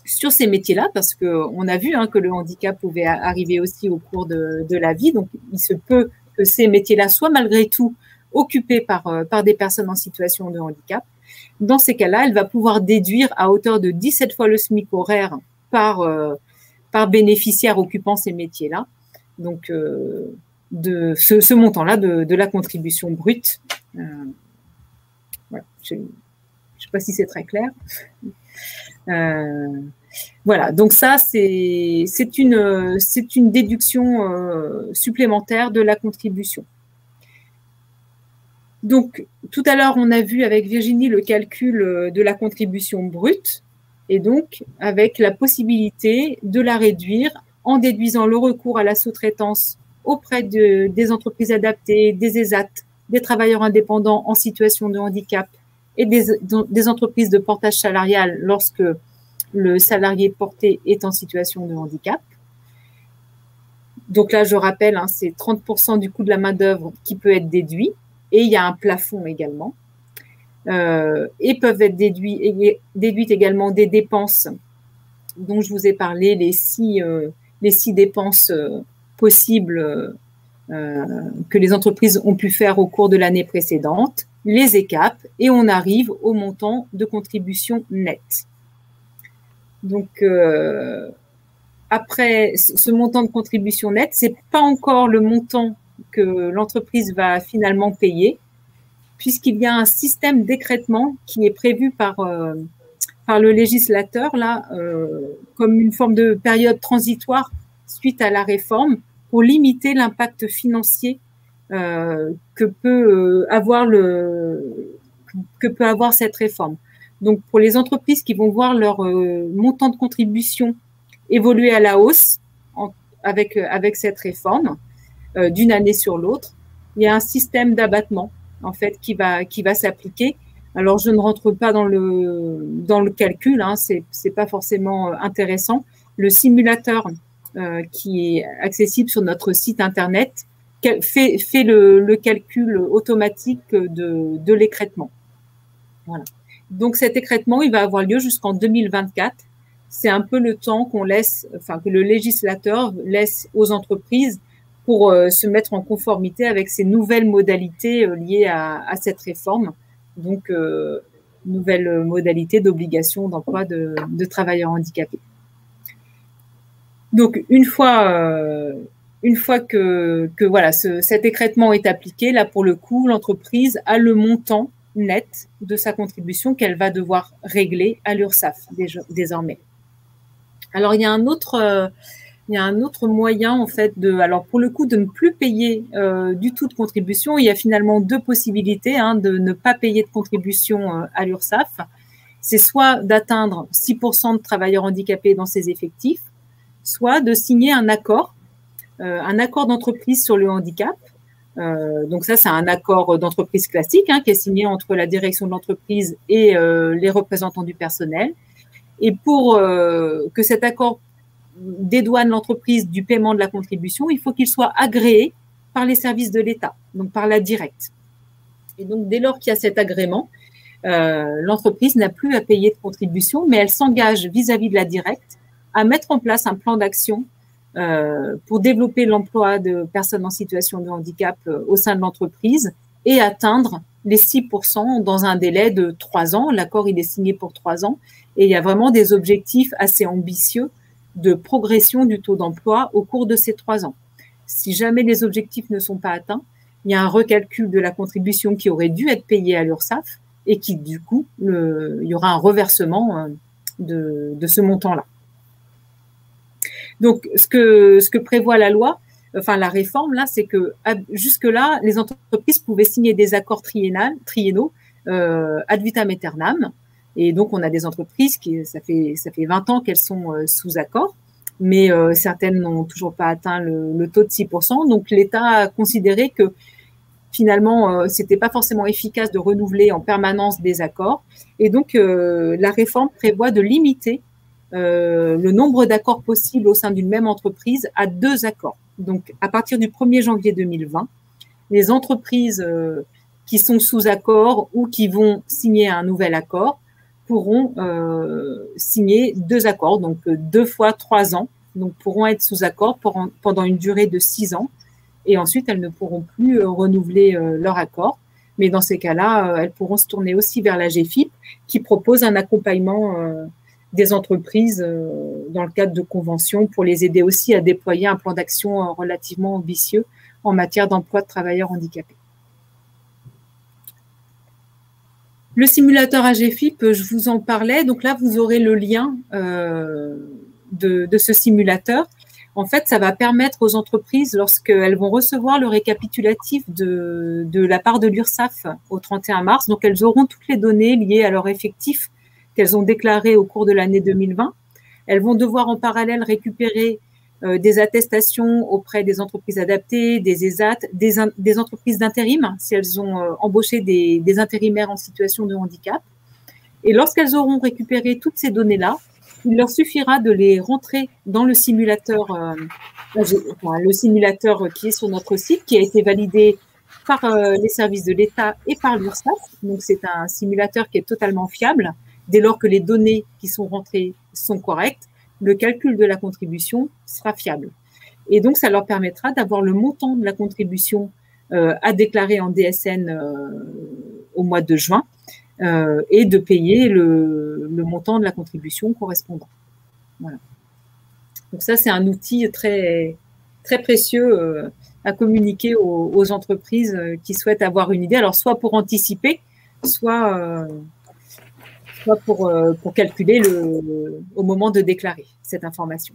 sur ces métiers-là, parce qu'on a vu hein, que le handicap pouvait arriver aussi au cours de, la vie, donc il se peut que ces métiers-là soient malgré tout occupée par, euh, par des personnes en situation de handicap. Dans ces cas-là, elle va pouvoir déduire à hauteur de 17 fois le SMIC horaire par, euh, par bénéficiaire occupant ces métiers-là. Donc, euh, de ce, montant-là de, la contribution brute. Euh, je ne sais pas si c'est très clair. Euh, voilà, donc ça, c'est une, déduction euh, supplémentaire de la contribution. Donc, tout à l'heure, on a vu avec Virginie le calcul de la contribution brute et donc avec la possibilité de la réduire en déduisant le recours à la sous-traitance auprès de, des entreprises adaptées, des ESAT, des travailleurs indépendants en situation de handicap et des, entreprises de portage salarial lorsque le salarié porté est en situation de handicap. Donc là, je rappelle, hein, c'est 30% du coût de la main-d'œuvre qui peut être déduit et il y a un plafond également. Euh, et peuvent être déduites également des dépenses dont je vous ai parlé, les six, euh, dépenses euh, possibles que les entreprises ont pu faire au cours de l'année précédente, les ECAP, et on arrive au montant de contribution nette. Donc, après ce montant de contribution nette, c'est pas encore le montant que l'entreprise va finalement payer, puisqu'il y a un système d'écrètement qui est prévu par, euh, par le législateur, là, euh, comme une forme de période transitoire suite à la réforme, pour limiter l'impact financier euh, que peut avoir le que peut avoir cette réforme. Donc, pour les entreprises qui vont voir leur montant de contribution évoluer à la hausse avec, avec cette réforme, euh, d'une année sur l'autre. Il y a un système d'abattement en fait qui va qui va s'appliquer. Alors je ne rentre pas dans le dans le calcul, hein, c'est pas forcément euh, intéressant. Le simulateur euh, qui est accessible sur notre site internet fait, fait le, calcul automatique de, de l'écrètement. Voilà. Donc cet écrètement, il va avoir lieu jusqu'en 2024. C'est un peu le temps qu'on laisse, enfin que le législateur laisse aux entreprises pour euh, se mettre en conformité avec ces nouvelles modalités euh, liées à, à, cette réforme. Donc euh, nouvelles modalités d'obligation d'emploi de, de, travailleurs handicapés. Donc une fois une fois que, voilà ce, cet écrètement est appliqué, là pour le coup, l'entreprise a le montant net de sa contribution qu'elle va devoir régler à l'URSSAF désormais. Alors il y a un autre euh, il y a un autre moyen en fait de alors pour le coup de ne plus payer euh, du tout de contribution. Il y a finalement deux possibilités hein, de ne pas payer de contribution euh, à l'URSSAF. C'est soit d'atteindre 6% de travailleurs handicapés dans ses effectifs, soit de signer un accord, un accord d'entreprise sur le handicap euh, donc ça, c'est un accord d'entreprise classique hein, qui est signé entre la direction de l'entreprise et euh, les représentants du personnel. Et pour euh, que cet accord dédouane l'entreprise du paiement de la contribution, il faut qu'il soit agréé par les services de l'État, donc par la directe. Et donc dès lors qu'il y a cet agrément, l'entreprise n'a plus à payer de contribution, mais elle s'engage vis-à-vis de la directe à mettre en place un plan d'action euh, pour développer l'emploi de personnes en situation de handicap euh, au sein de l'entreprise et atteindre les 6% dans un délai de trois ans. L'accord, il est signé pour trois ans et il y a vraiment des objectifs assez ambitieux de progression du taux d'emploi au cours de ces trois ans. Si jamais les objectifs ne sont pas atteints, il y a un recalcul de la contribution qui aurait dû être payée à l'URSSAF et qui, du coup, le, il y aura un reversement euh, de, de ce montant-là. Donc, ce que, prévoit la loi, enfin la réforme là, c'est que jusque-là, les entreprises pouvaient signer des accords triennaux euh, ad vitam aeternam. Et donc, on a des entreprises qui, ça fait, ça fait 20 ans qu'elles sont euh, sous accord, mais euh, certaines n'ont toujours pas atteint le, taux de 6%. Donc, l'État a considéré que finalement, euh, c'était pas forcément efficace de renouveler en permanence des accords. Et donc, la réforme prévoit de limiter euh, le nombre d'accords possibles au sein d'une même entreprise à deux accords. Donc, à partir du 1er janvier 2020, les entreprises euh, qui sont sous accord ou qui vont signer un nouvel accord pourront euh, signer deux accords, donc deux fois trois ans, donc pourront être sous accord pendant une durée de six ans, et ensuite elles ne pourront plus renouveler leur accord. Mais dans ces cas-là, elles pourront se tourner aussi vers la GFIP qui propose un accompagnement des entreprises euh, dans le cadre de conventions pour les aider aussi à déployer un plan d'action euh, relativement ambitieux en matière d'emploi de travailleurs handicapés. Le simulateur AGFIP, je vous en parlais. Donc là, vous aurez le lien euh, de, ce simulateur. En fait, ça va permettre aux entreprises, lorsqu'elles vont recevoir le récapitulatif de, de la part de l'URSSAF au 31 mars, donc elles auront toutes les données liées à leur effectif qu'elles ont déclarées au cours de l'année 2020. Elles vont devoir en parallèle récupérer euh, des attestations auprès des entreprises adaptées, des ESAT, des, entreprises d'intérim, si elles ont euh, embauché des, intérimaires en situation de handicap. Et lorsqu'elles auront récupéré toutes ces données-là, il leur suffira de les rentrer dans le simulateur, euh, le simulateur qui est sur notre site, qui a été validé par les services de l'État et par l'URSSAF. Donc c'est un simulateur qui est totalement fiable dès lors que les données qui sont rentrées sont correctes, le calcul de la contribution sera fiable. Et donc, ça leur permettra d'avoir le montant de la contribution euh, à déclarer en DSN euh, au mois de juin euh, et de payer le, montant de la contribution correspondant. Voilà. Donc ça, c'est un outil très, très précieux à communiquer aux, entreprises qui souhaitent avoir une idée. Alors, soit pour anticiper, soit euh, pour, calculer le, au moment de déclarer cette information.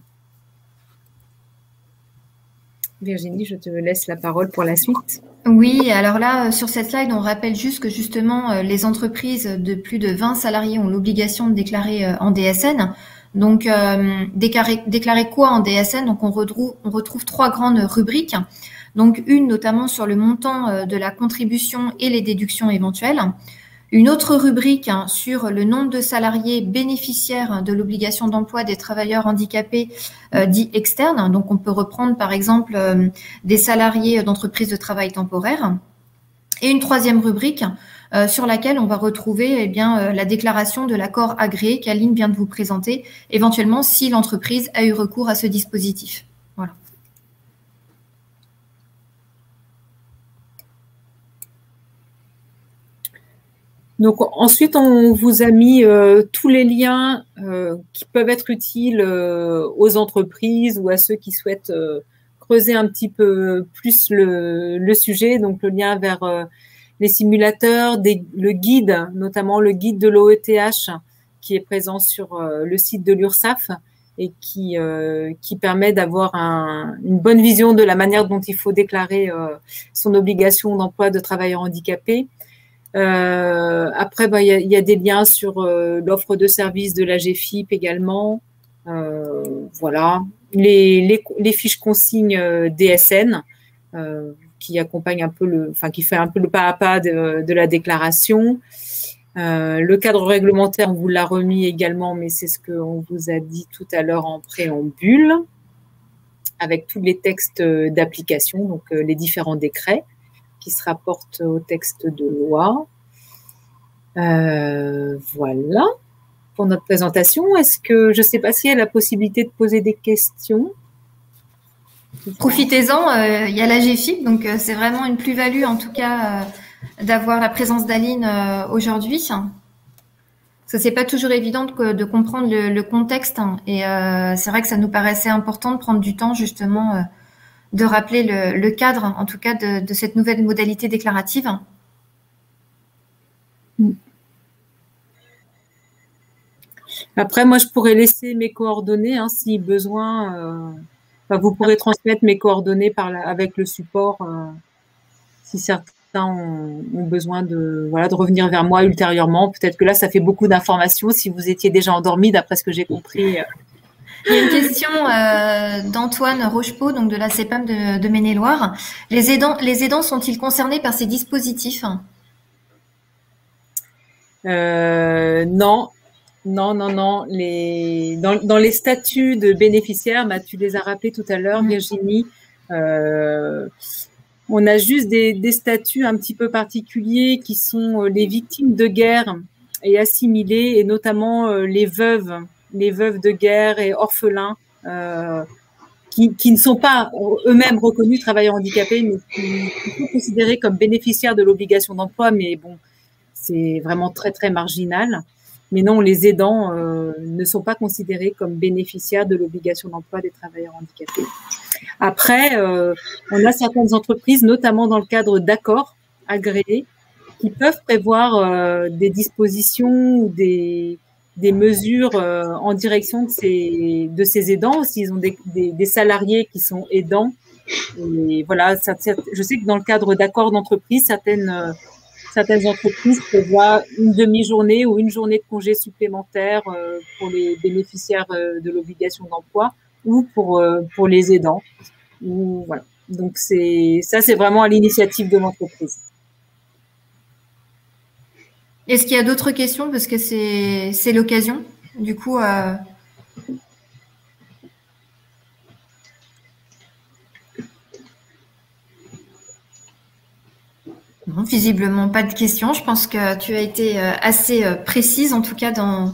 Virginie, je te laisse la parole pour la suite. Oui, alors là, euh, sur cette slide, on rappelle juste que justement, euh, les entreprises de plus de 20 salariés ont l'obligation de déclarer en DSN. Donc, déclarer, quoi en DSN Donc, on retrouve trois grandes rubriques. Donc, une notamment sur le montant de la contribution et les déductions éventuelles Une autre rubrique hein, sur le nombre de salariés bénéficiaires de l'obligation d'emploi des travailleurs handicapés euh, dits externes. Donc, on peut reprendre par exemple euh, des salariés d'entreprises de travail temporaire. Et une troisième rubrique euh, sur laquelle on va retrouver eh bien, la déclaration de l'accord agréé qu'Aline vient de vous présenter, éventuellement si l'entreprise a eu recours à ce dispositif. Voilà. Donc ensuite, on vous a mis euh, tous les liens euh, qui peuvent être utiles euh, aux entreprises ou à ceux qui souhaitent creuser un petit peu plus le, sujet. Donc le lien vers les simulateurs, le guide, notamment le guide de l'OETH qui est présent sur le site de l'URSSAF et qui, qui permet d'avoir une bonne vision de la manière dont il faut déclarer son obligation d'emploi de travailleurs handicapés euh, après, bah, il y, a des liens sur euh, l'offre de services de la GFIP également. Euh, voilà. Les, fiches consignes DSN qui accompagnent un peu le, enfin qui fait un peu le pas à pas de, la déclaration. le cadre réglementaire, on vous l'a remis également, mais c'est ce qu'on vous a dit tout à l'heure en préambule, avec tous les textes d'application, donc les différents décrets qui se rapporte au texte de loi. Euh, voilà pour notre présentation. Est-ce que je ne sais pas s'il y a la possibilité de poser des questions Profitez-en, euh, il y a la GFIP, donc euh, c'est vraiment une plus-value en tout cas d'avoir la présence d'Aline aujourd'hui. Ce n'est pas toujours évident de, comprendre le, contexte hein, et c'est vrai que ça nous paraissait important de prendre du temps justement de rappeler le, cadre, en tout cas, de, cette nouvelle modalité déclarative. Après, moi, je pourrais laisser mes coordonnées hein, si besoin. Euh, vous pourrez transmettre mes coordonnées avec le support euh, si certains ont, besoin de, de revenir vers moi ultérieurement. Peut-être que là, ça fait beaucoup d'informations. Si vous étiez déjà endormi, d'après ce que j'ai compris, euh, il y a une question euh, d'Antoine Rochepeau, donc de la CEPAM de, de Maine-et-Loire. Les aidants, les aidants sont-ils concernés par ces dispositifs? Euh, Non, non, non, non. Les, dans, les statuts de bénéficiaires, bah, tu les as rappelés tout à l'heure, mm. Virginie. Euh, on a juste des, des, statuts un petit peu particuliers qui sont les victimes de guerre et assimilées, et notamment les veuves les veuves de guerre et orphelins euh, qui, ne sont pas eux-mêmes reconnus travailleurs handicapés, mais qui, sont considérés comme bénéficiaires de l'obligation d'emploi, mais bon, c'est vraiment très très marginal. Mais non, les aidants euh, ne sont pas considérés comme bénéficiaires de l'obligation d'emploi des travailleurs handicapés. Après, euh, on a certaines entreprises, notamment dans le cadre d'accords agréés, qui peuvent prévoir des dispositions ou des, des mesures euh, en direction de ces, de ces aidants, s'ils ont des, des, salariés qui sont aidants. Et voilà, je sais que dans le cadre d'accords d'entreprise, certaines, euh, certaines entreprises prévoient une demi-journée ou une journée de congé supplémentaire euh, pour les bénéficiaires de l'obligation d'emploi ou pour, pour les aidants. Ou, voilà. Donc ça, c'est vraiment à l'initiative de l'entreprise. Est-ce qu'il y a d'autres questions Parce que c'est l'occasion. Du coup, euh... visiblement pas de questions. Je pense que tu as été euh, assez euh, précise, en tout cas dans,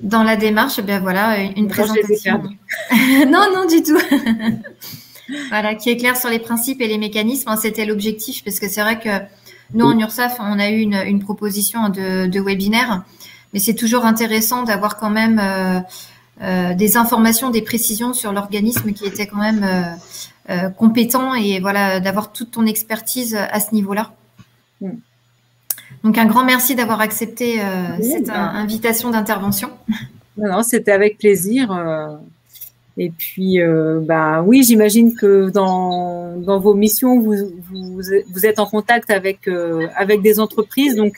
dans la démarche. Eh bien voilà, une présentation. non, non, du tout. voilà, qui est claire sur les principes et les mécanismes. C'était l'objectif, parce que c'est vrai que nous, en URSAF, on a eu une, proposition de, webinaire, mais c'est toujours intéressant d'avoir quand même euh, euh, des informations, des précisions sur l'organisme qui était quand même euh, compétent et voilà d'avoir toute ton expertise à ce niveau-là. Mm. Donc un grand merci d'avoir accepté cette bah. invitation d'intervention. Non, c'était avec plaisir. Et puis, euh, bah oui, j'imagine que dans, dans vos missions, vous, vous, vous êtes en contact avec euh, avec des entreprises. Donc,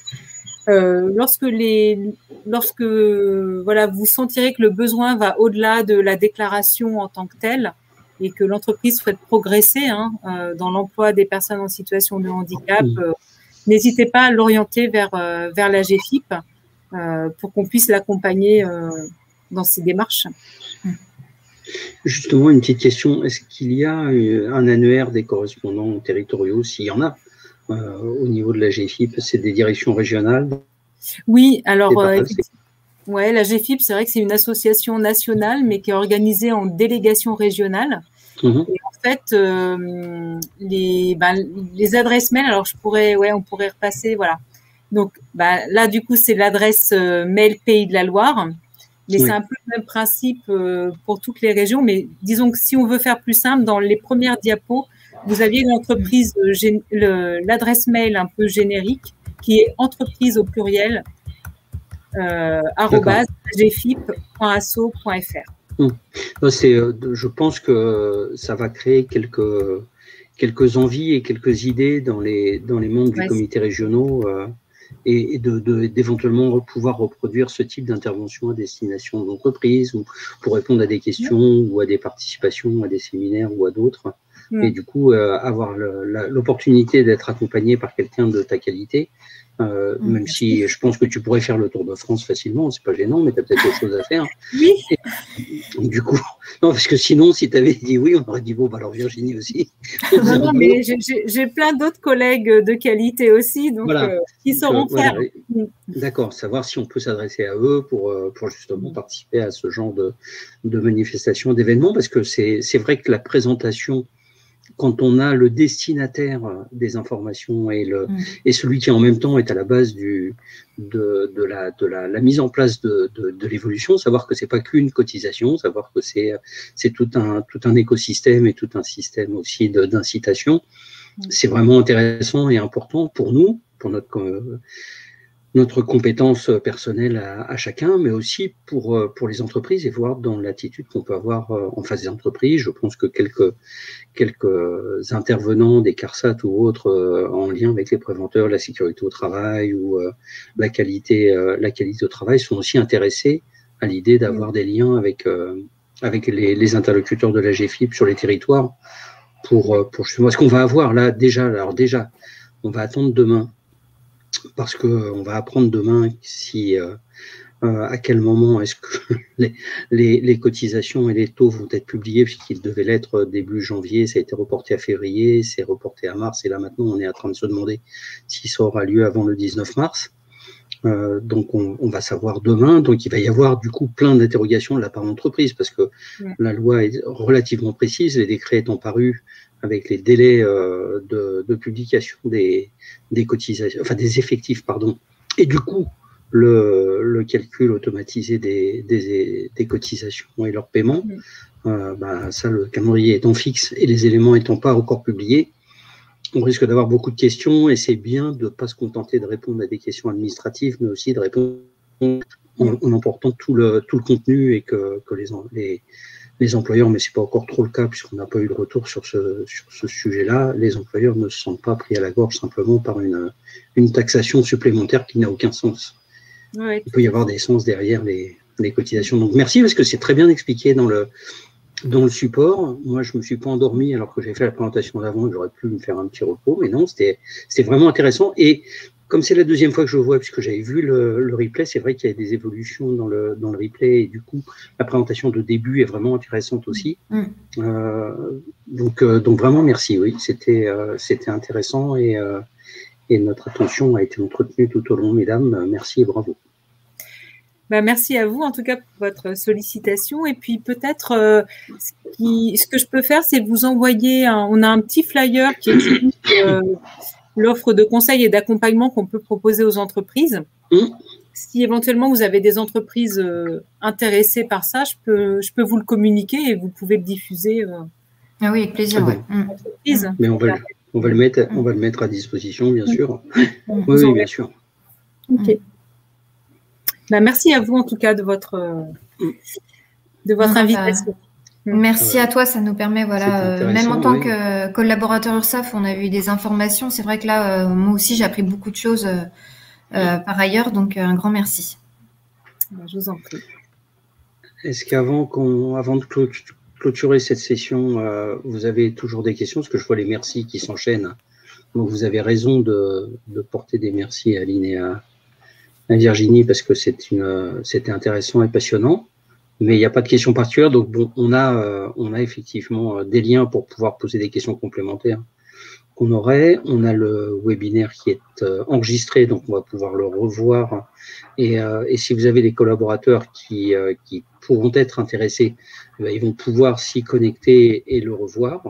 euh, lorsque les lorsque voilà, vous sentirez que le besoin va au-delà de la déclaration en tant que telle et que l'entreprise souhaite progresser hein, dans l'emploi des personnes en situation de handicap, n'hésitez pas à l'orienter vers, vers la GFIP pour qu'on puisse l'accompagner dans ses démarches. Justement, une petite question. Est-ce qu'il y a un annuaire des correspondants territoriaux, s'il y en a, au niveau de la GFIP C'est des directions régionales? Oui, alors Ouais, la GFIP, c'est vrai que c'est une association nationale, mais qui est organisée en délégation régionale. Et en fait, euh, les, bah, les adresses mail, alors je pourrais, ouais, on pourrait repasser, voilà. Donc bah, là, du coup, c'est l'adresse euh, mail Pays de la Loire. Mais c'est un peu le même principe euh, pour toutes les régions. Mais disons que si on veut faire plus simple, dans les premières diapos, vous aviez l'entreprise, l'adresse mail un peu générique, qui est entreprise au pluriel euh. Hmm. C'est, euh, je pense que ça va créer quelques, quelques envies et quelques idées dans les, dans les membres du comité régionaux euh, et, de, d'éventuellement pouvoir reproduire ce type d'intervention à destination d'entreprises ou pour répondre à des questions ou à des participations à des séminaires ou à d'autres. Et du coup, euh, avoir l'opportunité d'être accompagné par quelqu'un de ta qualité, euh, mm. même si je pense que tu pourrais faire le Tour de France facilement, c'est pas gênant, mais tu as peut-être autre chose à faire. Oui. du coup, non, parce que sinon, si tu avais dit oui, on aurait dit bon, bah alors Virginie aussi. non, mais j'ai plein d'autres collègues de qualité aussi, donc euh, qui sauront faire. Mm. D'accord, savoir si on peut s'adresser à eux pour, euh, pour justement mm. participer à ce genre de, de manifestations, d'événements, parce que c'est vrai que la présentation quand on a le destinataire des informations et, le, mm. et celui qui en même temps est à la base du, de, de, la, de la, la, mise en place de, de, de l'évolution, savoir que c'est pas qu'une cotisation, savoir que c'est tout un, tout un écosystème et tout un système aussi d'incitation, mm. c'est vraiment intéressant et important pour nous, pour notre notre compétence personnelle à, à, chacun, mais aussi pour, euh, pour les entreprises et voir dans l'attitude qu'on peut avoir euh, en face des entreprises. Je pense que quelques, quelques intervenants des CARSAT ou autres euh, en lien avec les préventeurs, la sécurité au travail ou la, qualité, la qualité au travail sont aussi intéressés à l'idée d'avoir des liens avec, avec les, les, interlocuteurs de la GFIP sur les territoires pour, pour justement ce qu'on va avoir là déjà. Alors déjà, on va attendre demain parce qu'on va apprendre demain si euh, euh, à quel moment est-ce que les, les, les, cotisations et les taux vont être publiés, puisqu'ils devaient l'être début janvier, ça a été reporté à février, c'est reporté à mars, et là maintenant on est en train de se demander si ça aura lieu avant le 19 mars. Euh, donc on, on, va savoir demain. Donc il va y avoir du coup plein d'interrogations de la part d'entreprise parce que la loi est relativement précise, les décrets étant parus avec les délais euh, de, de, publication des, des cotisations, enfin des effectifs, pardon, et du coup le, le calcul automatisé des, des, des, cotisations et leur paiement. Euh, bah, ça, le calendrier étant fixe et les éléments étant pas encore publiés, on risque d'avoir beaucoup de questions et c'est bien de ne pas se contenter de répondre à des questions administratives, mais aussi de répondre en, en emportant tout le, tout le contenu et que, que les, les, les employeurs, mais c'est pas encore trop le cas puisqu'on n'a pas eu de retour sur ce, sur ce sujet-là, les employeurs ne se sentent pas pris à la gorge simplement par une, une taxation supplémentaire qui n'a aucun sens. Il peut y avoir des sens derrière les, les cotisations. Donc merci parce que c'est très bien expliqué dans le, dans le support. Moi, je me suis pas endormi alors que j'ai fait la présentation d'avant, j'aurais pu me faire un petit repos, mais non, c'était vraiment intéressant. Et comme c'est la deuxième fois que je vois, puisque j'avais vu le, replay, c'est vrai qu'il y a des évolutions dans le, dans le replay et du coup, la présentation de début est vraiment intéressante aussi. Mm. Euh, donc, euh, donc vraiment, merci. Oui, c'était euh, c'était intéressant et, et notre attention a été entretenue tout au long, mesdames. Merci et bravo. Bah, merci à vous en tout cas pour votre sollicitation. Et puis peut-être ce, ce, que je peux faire, c'est vous envoyer, on a un petit flyer qui explique l'offre de conseil et d'accompagnement qu'on peut proposer aux entreprises. Mmh. Si éventuellement vous avez des entreprises euh, intéressées par ça, je peux, je peux vous le communiquer et vous pouvez le diffuser. Euh, ah oui, avec plaisir. Mmh. Mais on va, le, on, va le mettre, mmh. on va le mettre à disposition, bien sûr. Oui, bien sûr. Ok. Bah, merci à vous en tout cas de votre, de votre invitation. Merci à toi, ça nous permet, voilà, euh, même en tant que collaborateur URSAF, on a eu des informations. C'est vrai que là, euh, moi aussi, j'ai appris beaucoup de choses euh, par ailleurs, donc un grand merci. Bah, je vous en prie. Est-ce qu'avant qu'on, avant de clôturer cette session, vous avez toujours des questions? Parce que je vois les merci qui s'enchaînent Donc vous avez raison de, porter des merci à Aline et à, Virginie parce que c'était intéressant et passionnant. Mais il n'y a pas de questions particulières. Donc bon, on a, a effectivement des liens pour pouvoir poser des questions complémentaires qu'on aurait. On a le webinaire qui est euh, enregistré, donc on va pouvoir le revoir. Et, euh, si vous avez des collaborateurs qui, euh, pourront être intéressés, eh ben, ils vont pouvoir s'y connecter et le revoir.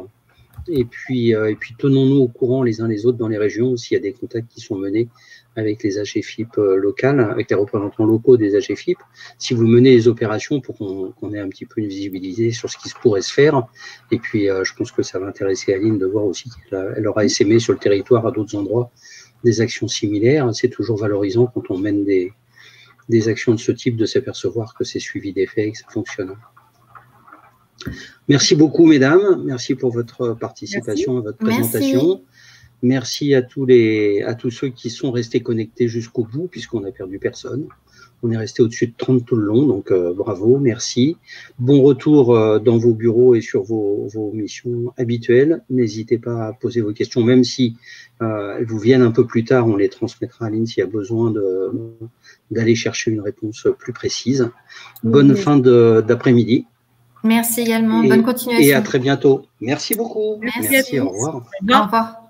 Et puis tenons-nous au courant les uns les autres dans les régions s'il y a des contacts qui sont menés avec les AGFIP euh, locales, avec les représentants locaux des AGFIP, si vous menez les opérations pour qu'on ait un petit peu une visibilité sur ce qui pourrait se faire. Et puis, euh, je pense que ça va intéresser Aline de voir aussi qu'elle aura essaimé sur le territoire à d'autres endroits des actions similaires. C'est toujours valorisant quand on mène des, des actions de ce type de s'apercevoir que c'est suivi d'effet et que ça fonctionne. Merci beaucoup, mesdames. Merci pour votre participation et votre présentation. Merci à tous, les, à tous ceux qui sont restés connectés jusqu'au bout, puisqu'on n'a perdu personne. On est resté au-dessus de 30 tout le long, donc euh, bravo, merci. Bon retour euh, dans vos bureaux et sur vos, vos missions habituelles. N'hésitez pas à poser vos questions, même si euh, elles vous viennent un peu plus tard, on les transmettra à Aline s'il y a besoin d'aller chercher une réponse plus précise. Bonne fin d'après-midi. Merci également, bonne continuation. Et à très bientôt. Merci beaucoup. Merci, Merci au revoir. Au revoir.